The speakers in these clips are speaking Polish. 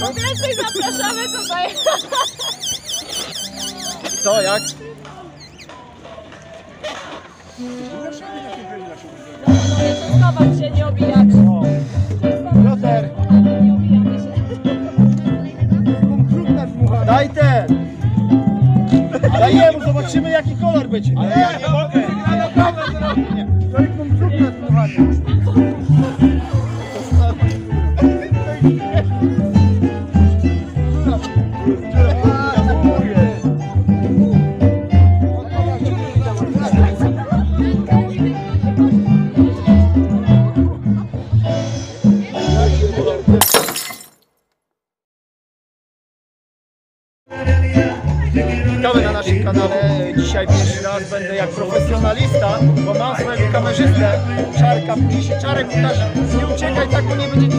Po pierwszej zapraszamy tutaj. Co, jak? Schować się, nie obijać. Piotr, Nie obijamy się. daj ten! Daj jemu, zobaczymy jaki kolor będzie. Ale ja nie mogę. Witamy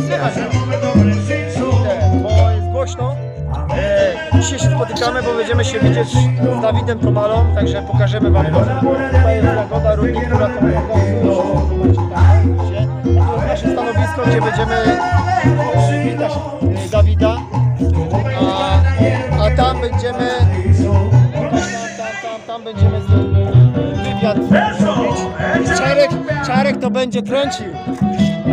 słychać. Bo jest głośno. Dzisiaj się spotykamy, bo będziemy się widzieć z Dawidem Tomalą, także pokażemy Wam go. Tutaj jest Jagoda, Rudnik, która to To jest nasze stanowisko, gdzie będziemy witać e, Dawida. A, a tam będziemy tam, będziemy z wywiad. Czarek, Czarek to będzie kręcił.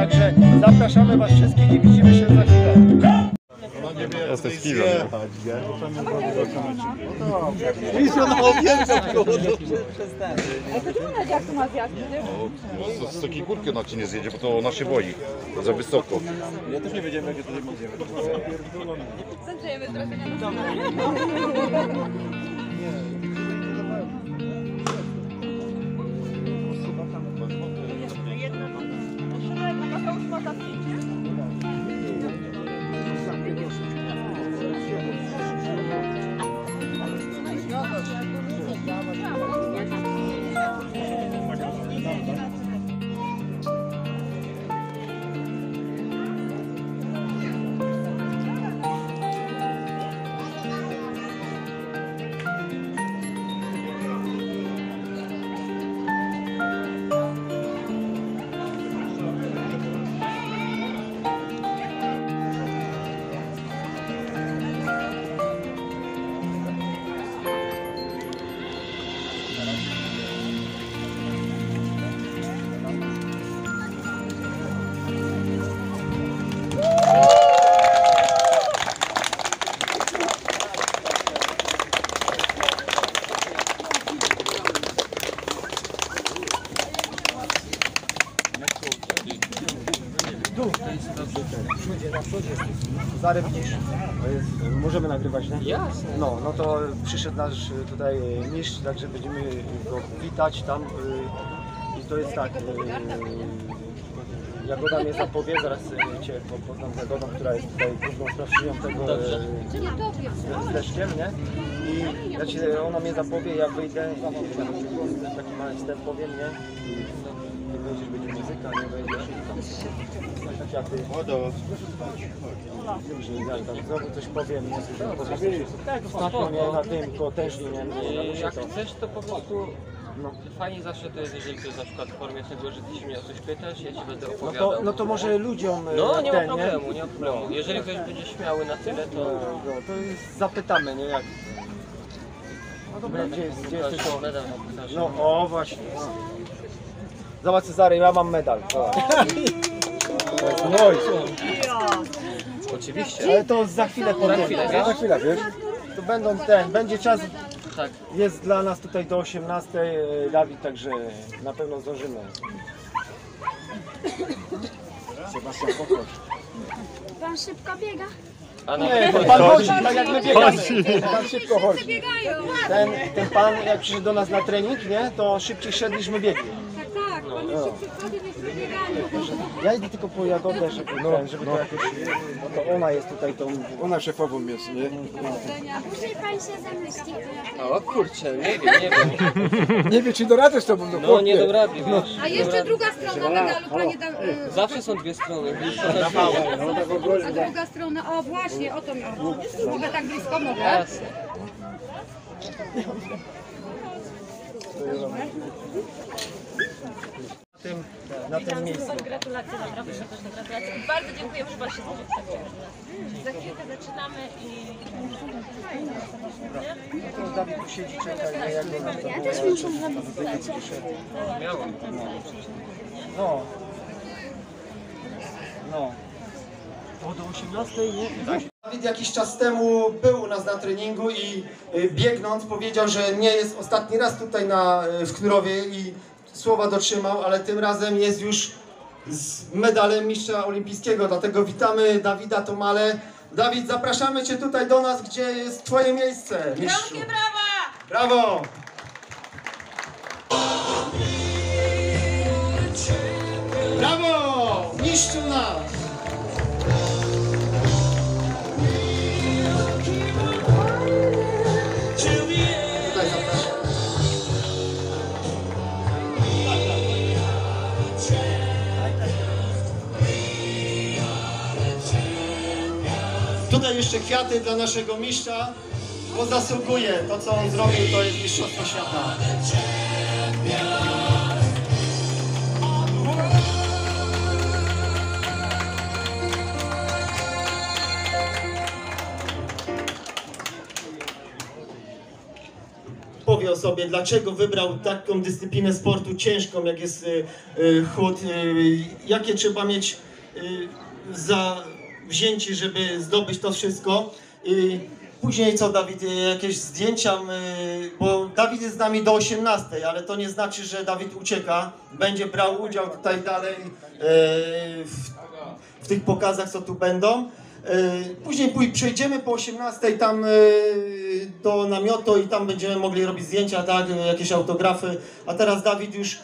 Także zapraszamy Was wszystkich i widzimy się za chwilę. Jesteś kiwem. Jak tu ma zjazd? Z, z takiej kurki ona ci nie zjedzie, bo to ona się boi. Za wysoko. Sędziejemy trochę. Zarybnisz. To jest, możemy nagrywać, nie? Jasne. No, no to przyszedł nasz y, tutaj y, mistrz, także będziemy go witać tam. y, I to jest tak. Jagoda mnie zapowie, zaraz Cię po- poznam z Jagodą, która jest tutaj główną sprawczynią tego z, deszkiem, nie? I znaczy, ona mnie zapowie, ja wyjdę i taki mały wstęp powiem, nie? I będziesz, będzie nie ty. Że ja tam znowu coś powiem, nie ostatnio nie na tym potężnie nie, nie, nie, nie Jak to. chcesz, to po prostu No. fajnie zawsze to jest, jeżeli ktoś na przykład w formie tego, że ty się mnie o coś pytasz, ja ci będę No opowiadał. to, no to może ludziom e, No, nie ma ten, problemu, nie ma problemu. Jeżeli ktoś będzie śmiały na tyle, No, to... no, to jest- zapytamy, nie jak. No dobra, gdzie jest, gdzie jest. No właśnie. No. Zobacz Cezary, ja mam medal. Zobacz. To jest mój. Oczywiście. Ale to za chwilę powiem. chwilę, wiesz? Za chwilę, wiesz? To będą ten, będzie czas, Tak. jest dla nas tutaj do 18 e, Dawid, także na pewno zdążymy. Sebastian, pochodź. Pan szybko biega? A Nie, nawet to pan chodzi, tak jak my biegamy. Pan szybko chodzi. Ten, ten pan jak przyszedł do nas na trening, nie, to szybciej szedł niż my biegli. Ja idę tylko po Jagodę, żeby, ten, żeby to jakoś, no to ona jest tutaj tą, Ona szefową jest, nie? Później pan się zamyśli. O kurczę, nie wiem, nie wiem. Nie wie, czy do rady z tobą, no No nie dam rady, wiesz. A jeszcze druga strona medalu, panie da, y, Zawsze są dwie strony. wiesz, to a druga strona, o właśnie, o to mi chodzi. Mogę tak blisko, mogę? Jasne. Tym, na tym miejscu. Gratulacje, naprawdę serdeczne gratulacje. I bardzo dziękuję, że Pan się zgodził. Za chwilkę zaczynamy i... To Dawid siedzi, czekaj, jak nam to Ja też muszę zrobić zdjęcie. No. No. To do 18, nie? Dawid jakiś czas temu był u nas na treningu i y, biegnąc powiedział, że nie jest ostatni raz tutaj na, y, w Knurowie i słowa dotrzymał, ale tym razem jest już z medalem mistrza olimpijskiego, dlatego witamy Dawida Tomale. Dawid, zapraszamy Cię tutaj do nas, gdzie jest Twoje miejsce, mistrzu. Brawa! Brawo! Brawo! Mistrzu nas! Jeszcze kwiaty dla naszego mistrza, bo zasługuje. To, co on zrobił, to jest mistrzostwo świata. Powie o sobie, dlaczego wybrał taką dyscyplinę sportu ciężką, jak jest y, y, chód, y, jakie trzeba mieć za wzięcie, żeby zdobyć to wszystko. Y, Później co, Dawid, y, jakieś zdjęcia, y, bo Dawid jest z nami do 18, ale to nie znaczy, że Dawid ucieka. Będzie brał udział tutaj dalej y, w, w tych pokazach, co tu będą. Później przejdziemy po 18 tam do namiotu i tam będziemy mogli robić zdjęcia, tak, jakieś autografy. A teraz Dawid już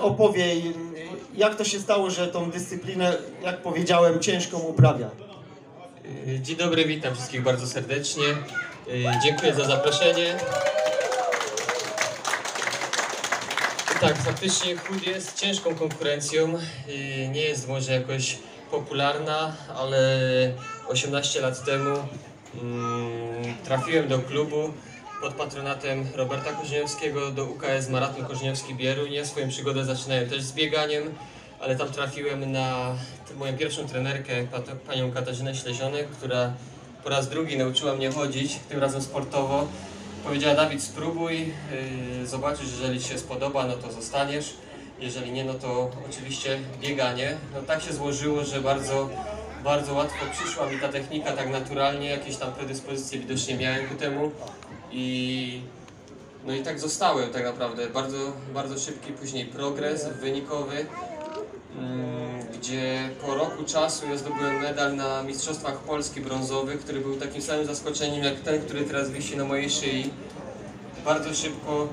opowie, jak to się stało, że tą dyscyplinę, jak powiedziałem, ciężką uprawia. Y, Dzień dobry, witam wszystkich bardzo serdecznie. Y, Dziękuję za zaproszenie. Tak, faktycznie chód jest ciężką konkurencją. Y, Nie jest może jakoś popularna, ale 18 lat temu mm, trafiłem do klubu pod patronatem Roberta Koźniewskiego do UKS Maraton Koźniewski Bieruń. Ja swoją przygodę zaczynałem też z bieganiem, ale tam trafiłem na moją pierwszą trenerkę, panią Katarzynę Ślezionek, która po raz drugi nauczyła mnie chodzić, tym razem sportowo. Powiedziała Dawid spróbuj, yy, zobaczysz, jeżeli Ci się spodoba, no to zostaniesz. Jeżeli nie, no to oczywiście bieganie. No tak się złożyło, że bardzo, bardzo łatwo przyszła mi ta technika tak naturalnie, jakieś tam predyspozycje widocznie miałem ku temu i no i tak zostałem tak naprawdę. Bardzo, bardzo szybki później progres wynikowy, mm, gdzie po roku czasu ja zdobyłem medal na Mistrzostwach Polski brązowy, który był takim samym zaskoczeniem jak ten, który teraz wisi na mojej szyi. Bardzo szybko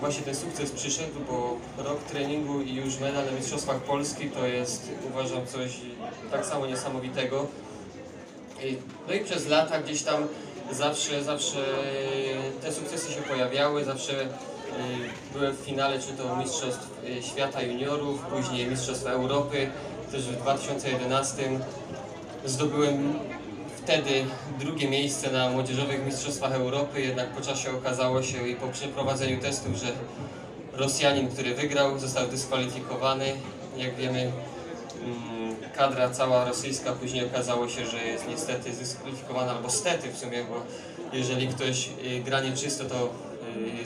właśnie ten sukces przyszedł, bo rok treningu i już medal na Mistrzostwach Polski to jest uważam coś tak samo niesamowitego. No i przez lata gdzieś tam zawsze, zawsze te sukcesy się pojawiały, zawsze byłem w finale czy to Mistrzostw y, Świata Juniorów, później Mistrzostw Europy, też w 2011 zdobyłem wtedy drugie miejsce na młodzieżowych Mistrzostwach Europy, jednak po czasie okazało się i po przeprowadzeniu testów, że Rosjanin, który wygrał, został dyskwalifikowany. Jak wiemy, mm, kadra cała rosyjska później okazało się, że jest niestety zdyskwalifikowana, albo stety w sumie, bo jeżeli ktoś y, gra nieczysto, to y,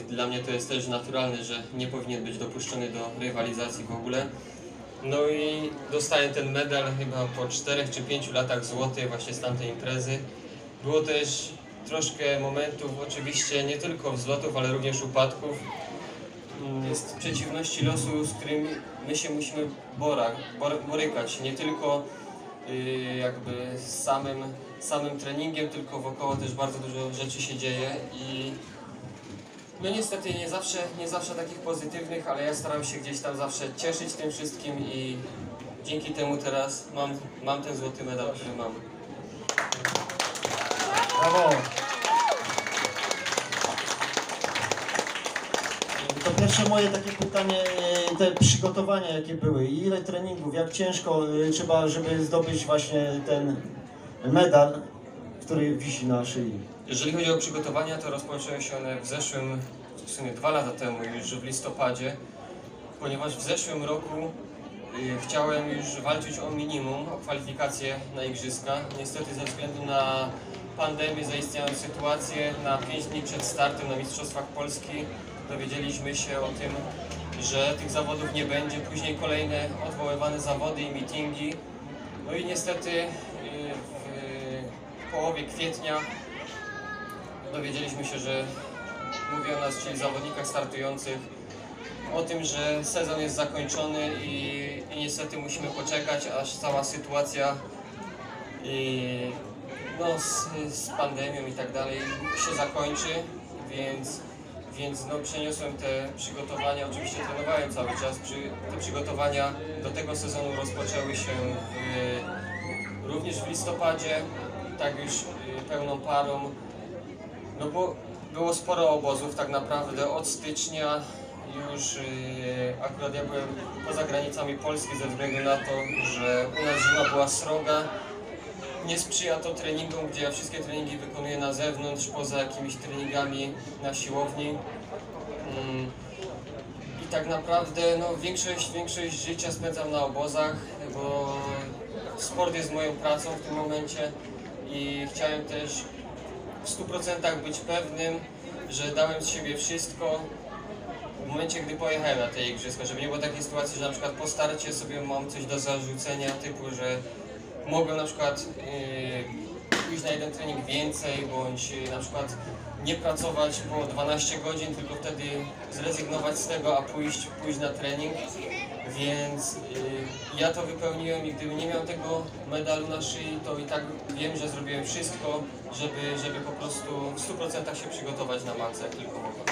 dla mnie to jest też naturalne, że nie powinien być dopuszczony do rywalizacji w ogóle. No i dostałem ten medal chyba po 4 czy 5 latach złoty właśnie z tamtej imprezy. Było też troszkę momentów, oczywiście nie tylko wzlotów, ale również upadków. Mm, Z przeciwności losu, z którymi my się musimy bora, bor- borykać. Nie tylko y, jakby z samym, samym treningiem, tylko wokoło też bardzo dużo rzeczy się dzieje i no niestety nie zawsze, nie zawsze takich pozytywnych, ale ja staram się gdzieś tam zawsze cieszyć tym wszystkim i dzięki temu teraz mam, mam ten złoty medal, który mam. Brawo! To pierwsze moje takie pytanie, e, te przygotowania jakie były, ile treningów, jak ciężko e, trzeba, żeby zdobyć właśnie ten medal, który wisi na szyi. Jeżeli chodzi o przygotowania, to rozpoczęły się one w zeszłym, w sumie dwa lata temu, już w listopadzie. ponieważ w zeszłym roku y, chciałem już walczyć o minimum, o kwalifikacje na igrzyska. Niestety ze względu na pandemię, zaistniałą sytuację, na 5 dni przed startem na Mistrzostwach Polski dowiedzieliśmy się o tym, że tych zawodów nie będzie. Później kolejne odwoływane zawody i meetingi. No i niestety y, w połowie kwietnia dowiedzieliśmy się, że mówią nas, czyli zawodnikach startujących, o tym, że sezon jest zakończony i, i niestety musimy poczekać, aż cała sytuacja i, no, z, z pandemią i tak dalej się zakończy, więc, więc no, przeniosłem te przygotowania, oczywiście trenowałem cały czas, przy, te przygotowania do tego sezonu rozpoczęły się również w listopadzie, tak już y, pełną parą, no bo było sporo obozów tak naprawdę od stycznia już yy, akurat ja byłem poza granicami Polski ze względu na to, że u nas zima była sroga. Nie sprzyja to treningom, gdzie ja wszystkie treningi wykonuję na zewnątrz, poza jakimiś treningami na siłowni. Mm. I tak naprawdę no, większość, większość życia spędzam na obozach, bo sport jest moją pracą w tym momencie i chciałem też w 100% być pewnym, że dałem z siebie wszystko w momencie, gdy pojechałem na te igrzyska, żeby nie było takiej sytuacji, że na przykład po starcie sobie mam coś do zarzucenia, typu, że mogłem na przykład yy, pójść na jeden trening więcej, bądź yy, na przykład nie pracować po 12 godzin, tylko wtedy zrezygnować z tego, a pójść, pójść na trening. Więc yy, ja to wypełniłem i gdybym nie miał tego medalu na szyi, to i tak wiem, że zrobiłem wszystko, żeby, żeby po prostu w 100% się przygotować na maksa, jak tylko mogłem.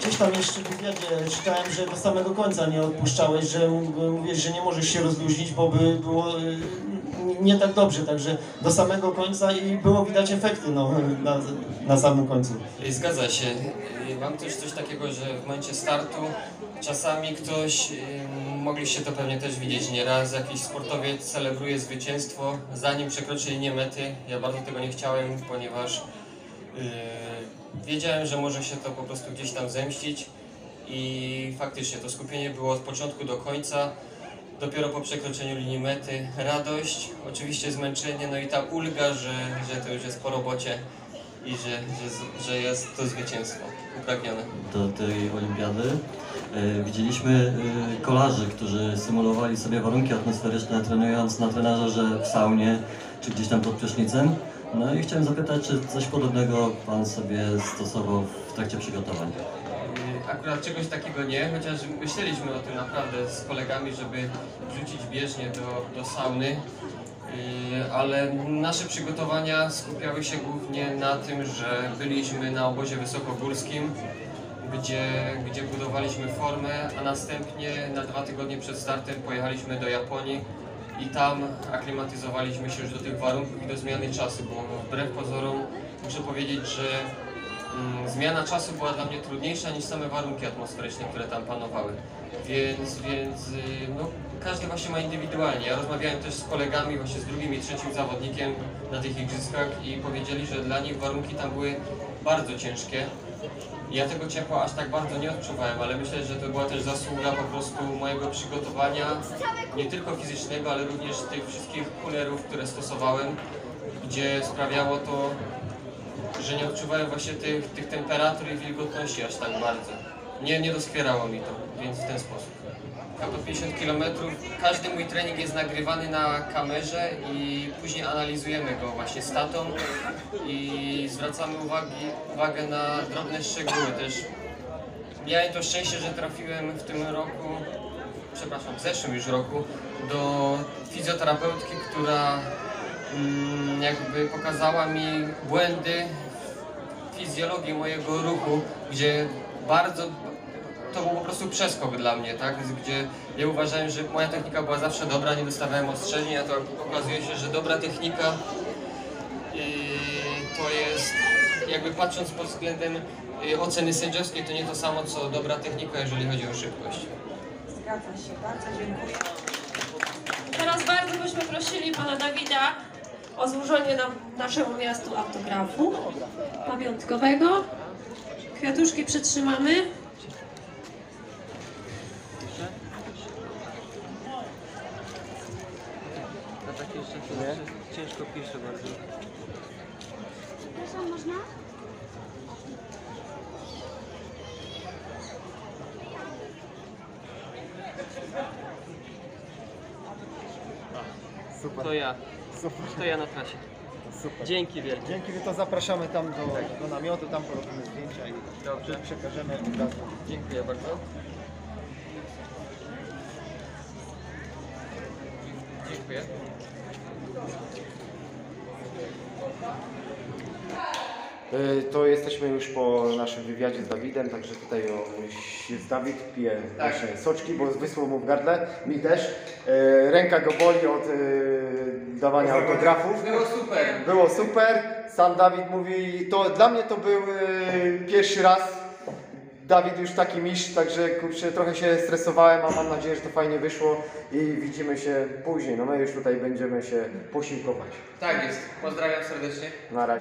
Gdzieś tam jeszcze w wywiadzie czytałem, że do samego końca nie odpuszczałeś, że mówisz, że nie możesz się rozluźnić, bo by było y, nie tak dobrze, także do samego końca i było widać efekty no, na, na samym końcu. Zgadza się. Mam też coś takiego, że w momencie startu czasami ktoś, mogliście to pewnie też widzieć nieraz, jakiś sportowiec celebruje zwycięstwo zanim przekroczy linię mety. Ja bardzo tego nie chciałem, ponieważ y, wiedziałem, że może się to po prostu gdzieś tam zemścić i faktycznie to skupienie było od początku do końca. Dopiero po przekroczeniu linii mety radość, oczywiście zmęczenie, no i ta ulga, że, że to już jest po robocie i że, że, że jest to zwycięstwo upragnione. do tej olimpiady. E, Widzieliśmy e, kolarzy, którzy symulowali sobie warunki atmosferyczne trenując na trenażerze w saunie czy gdzieś tam pod prysznicem. No i chciałem zapytać, czy coś podobnego Pan sobie stosował w trakcie przygotowań? Akurat czegoś takiego nie, chociaż myśleliśmy o tym naprawdę z kolegami, żeby wrzucić bieżnię do, do sauny, ale nasze przygotowania skupiały się głównie na tym, że byliśmy na obozie wysokogórskim, gdzie, gdzie budowaliśmy formę, a następnie na dwa tygodnie przed startem pojechaliśmy do Japonii i tam aklimatyzowaliśmy się już do tych warunków i do zmiany czasu, bo wbrew pozorom muszę powiedzieć, że Zmiana czasu była dla mnie trudniejsza niż same warunki atmosferyczne, które tam panowały. Więc, więc y, no, każdy właśnie ma indywidualnie. Ja rozmawiałem też z kolegami, właśnie z drugim i trzecim zawodnikiem na tych igrzyskach i powiedzieli, że dla nich warunki tam były bardzo ciężkie. Ja tego ciepła aż tak bardzo nie odczuwałem, ale myślę, że to była też zasługa po prostu mojego przygotowania, nie tylko fizycznego, ale również tych wszystkich kulerów, które stosowałem, gdzie sprawiało to, że nie odczuwałem właśnie tych, tych temperatur i wilgotności aż tak bardzo. Nie, nie doskwierało mi to, więc w ten sposób. Po 50 km każdy mój trening jest nagrywany na kamerze i później analizujemy go właśnie statą i zwracamy uwagi, uwagę na drobne szczegóły też. Miałem to szczęście, że trafiłem w tym roku, przepraszam, w zeszłym już roku do fizjoterapeutki, która mm, jakby pokazała mi błędy fizjologii mojego ruchu, gdzie bardzo to był po prostu przeskok dla mnie, tak? Gdzie ja uważałem, że moja technika była zawsze dobra, nie dostawałem ostrzeżeń, a to okazuje się, że dobra technika i to jest jakby patrząc pod względem y, oceny sędziowskiej, to nie to samo co dobra technika, jeżeli chodzi o szybkość. Teraz bardzo byśmy prosili pana Dawida, o złożenie nam naszemu miastu autografu pamiątkowego. Kwiatuszki przytrzymamy. Na takie rzeczy ciężko pisze bardzo. Super. To ja. Super. To ja na trasie. Super. Dzięki wielkie. Dzięki, to zapraszamy tam do, do namiotu, tam porobimy zdjęcia i Dobrze. przekażemy od razu. Dziękuję bardzo. Dziękuję. E, To jesteśmy już po naszym wywiadzie z Dawidem, także tutaj o, jest Dawid, pije nasze soczki, bo wysłał mu w gardle, mi też. E, Ręka go boli od e, dawania autografów. Było super. Było super. Sam Dawid mówi, to dla mnie to był e, pierwszy raz. Dawid już taki mistrz, także kurczę, trochę się stresowałem, a mam nadzieję, że to fajnie wyszło i widzimy się później. No my już tutaj będziemy się posiłkować. Tak jest. Pozdrawiam serdecznie. Na razie.